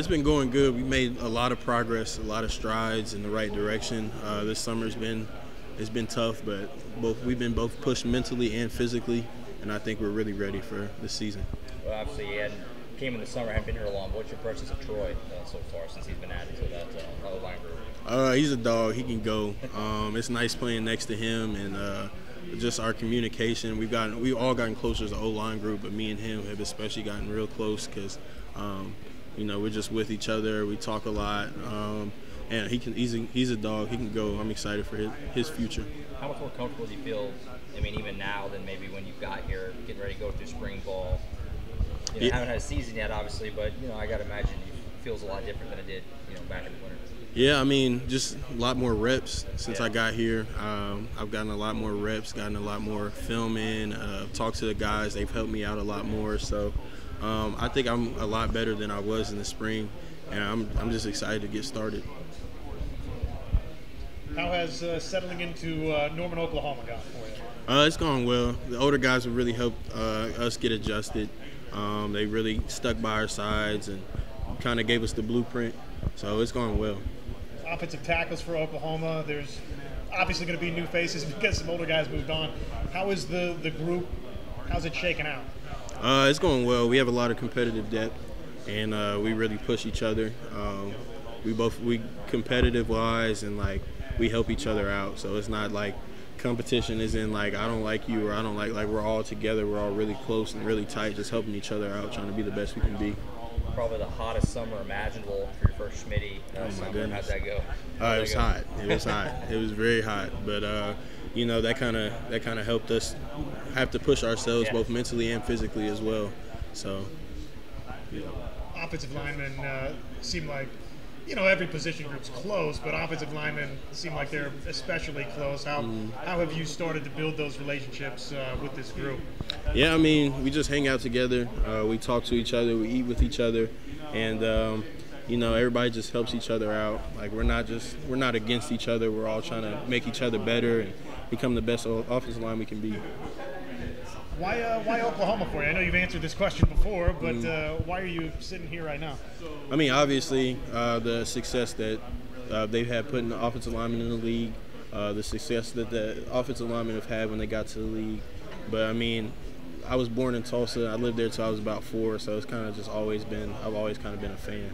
it's been going good. We made a lot of progress, a lot of strides in the right direction. Uh, this summer's been it's been tough, but both we've been both pushed mentally and physically, and I think we're really ready for this season. Well, obviously, you had, came in the summer, haven't been here long. What's your impressions of Troy uh, so far since he's been added to that uh, line group? Uh, he's a dog. He can go. Um, it's nice playing next to him, and uh, just our communication. We've gotten we've all gotten closer as an O line group, but me and him have especially gotten real close because. Um, you know, we're just with each other. We talk a lot, um, and he can. He's a, he's a dog. He can go. I'm excited for his, his future. How much more comfortable do you feel? I mean, even now than maybe when you got here, getting ready to go through spring ball. You know, yeah. haven't had a season yet, obviously, but you know, I got to imagine it feels a lot different than it did, you know, back in the winter. Yeah, I mean, just a lot more reps since yeah. I got here. Um, I've gotten a lot more reps, gotten a lot more filming, uh, talked to the guys. They've helped me out a lot more. So um, I think I'm a lot better than I was in the spring, and I'm, I'm just excited to get started. How has uh, settling into uh, Norman, Oklahoma gone for you? Uh, it's gone well. The older guys have really helped uh, us get adjusted. Um, they really stuck by our sides and kind of gave us the blueprint. So it's going well. Offensive tackles for Oklahoma. There's obviously going to be new faces because some older guys moved on. How is the, the group? How's it shaking out? Uh, it's going well. We have a lot of competitive depth, and uh, we really push each other. Um, we both we competitive wise and like we help each other out. So it's not like competition is in like I don't like you or I don't like like we're all together. We're all really close and really tight, just helping each other out, trying to be the best we can be. Probably the hottest summer imaginable for your first Schmitty. Uh, oh my goodness! How'd that go? Uh, it was go? hot. It was hot. It was very hot, but. Uh, you know that kind of that kind of helped us have to push ourselves yeah. both mentally and physically as well. So, yeah. Offensive linemen uh, seem like you know every position group's close, but offensive linemen seem like they're especially close. How mm. how have you started to build those relationships uh, with this group? Yeah, I mean we just hang out together. Uh, we talk to each other. We eat with each other, and. Um, you know everybody just helps each other out like we're not just we're not against each other we're all trying to make each other better and become the best offensive line we can be. Why, uh, why Oklahoma for you? I know you've answered this question before, but mm. uh, why are you sitting here right now? I mean, obviously, uh, the success that uh, they've had putting the offensive linemen in the league, uh, the success that the offensive linemen have had when they got to the league. But I mean, I was born in Tulsa. I lived there till I was about four, so it's kind of just always been. I've always kind of been a fan.